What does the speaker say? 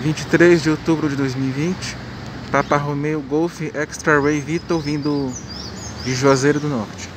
23 de outubro de 2020, Papa Romeo Golf Extra Ray Vito vindo de Juazeiro do Norte.